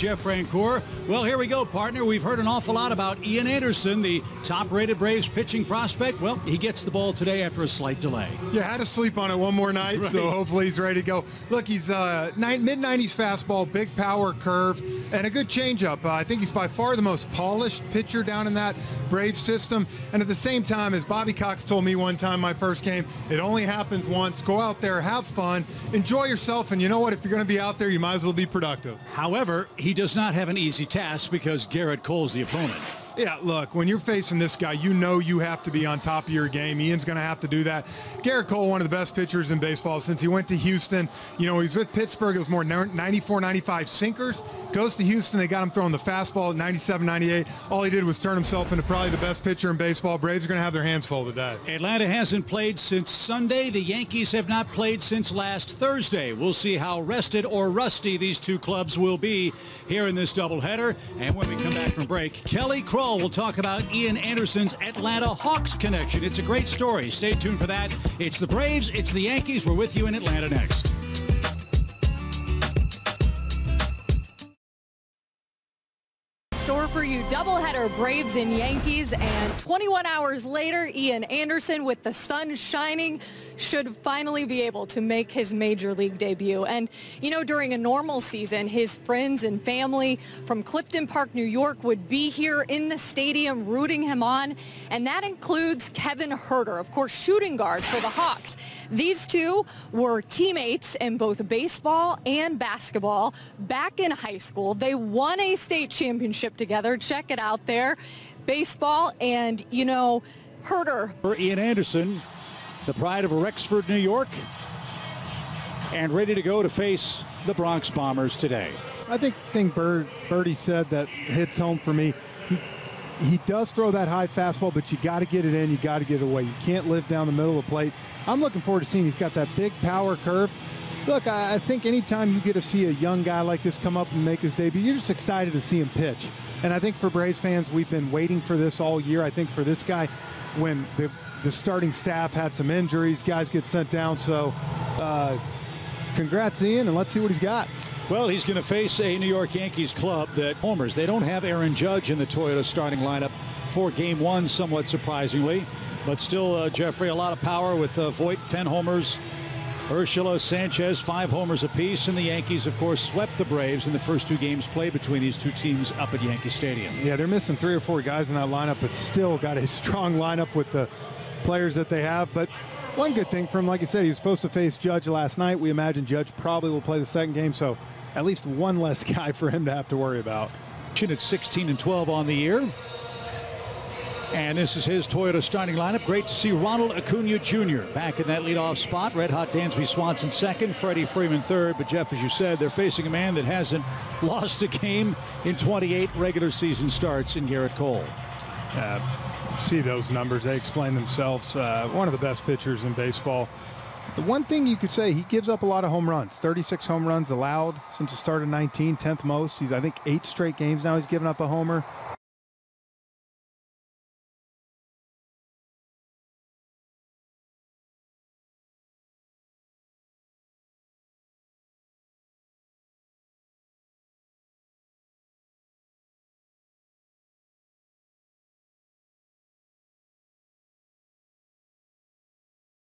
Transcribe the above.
Jeff Francoeur. Well, here we go, partner. We've heard an awful lot about Ian Anderson, the top-rated Braves pitching prospect. Well, he gets the ball today after a slight delay. Yeah, had to sleep on it one more night, right. so hopefully he's ready to go. Look, he's uh, mid-90s fastball, big power curve, and a good changeup. Uh, I think he's by far the most polished pitcher down in that Braves system. And at the same time, as Bobby Cox told me one time my first game, it only happens once. Go out there, have fun, enjoy yourself, and you know what? If you're going to be out there, you might as well be productive. However, he he does not have an easy task because Gerrit Cole's the opponent. Yeah, look, when you're facing this guy, you know you have to be on top of your game. Ian's going to have to do that. Gerrit Cole, one of the best pitchers in baseball since he went to Houston. You know, he's with Pittsburgh. It was more 94, 95 sinkers. Goes to Houston. They got him throwing the fastball at 97, 98. All he did was turn himself into probably the best pitcher in baseball. Braves are going to have their hands full today. Atlanta hasn't played since Sunday. The Yankees have not played since last Thursday. We'll see how rested or rusty these two clubs will be here in this doubleheader. And when we come back from break, Kelly Crull we will talk about Ian Anderson's Atlanta Hawks connection. It's a great story. Stay tuned for that. It's the Braves, it's the Yankees. We're with you in Atlanta next. Store for you. Doubleheader Braves and Yankees. And 21 hours later, Ian Anderson, with the sun shining, should finally be able to make his major league debut. And, you know, during a normal season, his friends and family from Clifton Park, New York would be here in the stadium rooting him on. And that includes Kevin Huerter, of course, shooting guard for the Hawks. These two were teammates in both baseball and basketball back in high school. They won a state championship together. Check it out there. Baseball and, you know, Huerter. For Ian Anderson, the pride of Rexford, New York, and ready to go to face the Bronx Bombers today. I think thing Bird, Birdie said that hits home for me. He, he does throw that high fastball, but you got to get it in. You got to get it away. You can't live down the middle of the plate. I'm looking forward to seeing he's got that big power curve. Look, I, I think anytime you get to see a young guy like this come up and make his debut, you're just excited to see him pitch. And I think for Braves fans, we've been waiting for this all year. I think for this guy, when the, the starting staff had some injuries, guys get sent down. So uh, congrats, Ian, and let's see what he's got. Well, he's going to face a New York Yankees club that homers. They don't have Aaron Judge in the Toyota starting lineup for game one, somewhat surprisingly. But still, uh, Jeffrey, a lot of power with uh, Voit, 10 homers. Urshela, Sanchez, five homers apiece. And the Yankees, of course, swept the Braves in the first two games played between these two teams up at Yankee Stadium. Yeah, they're missing three or four guys in that lineup, but still got a strong lineup with the players that they have. But one good thing from, like you said, he was supposed to face Judge last night. We imagine Judge probably will play the second game, so at least one less guy for him to have to worry about. At 16 and 12 on the year. And this is his Toyota starting lineup. Great to see Ronald Acuna Jr. back in that leadoff spot. Red Hot Dansby Swanson second, Freddie Freeman third. But Jeff, as you said, they're facing a man that hasn't lost a game in 28 regular season starts in Gerrit Cole. Uh, see those numbers. They explain themselves. Uh, one of the best pitchers in baseball. The one thing you could say, he gives up a lot of home runs. 36 home runs allowed since the start of 19, 10th most. He's, I think, eight straight games now he's given up a homer.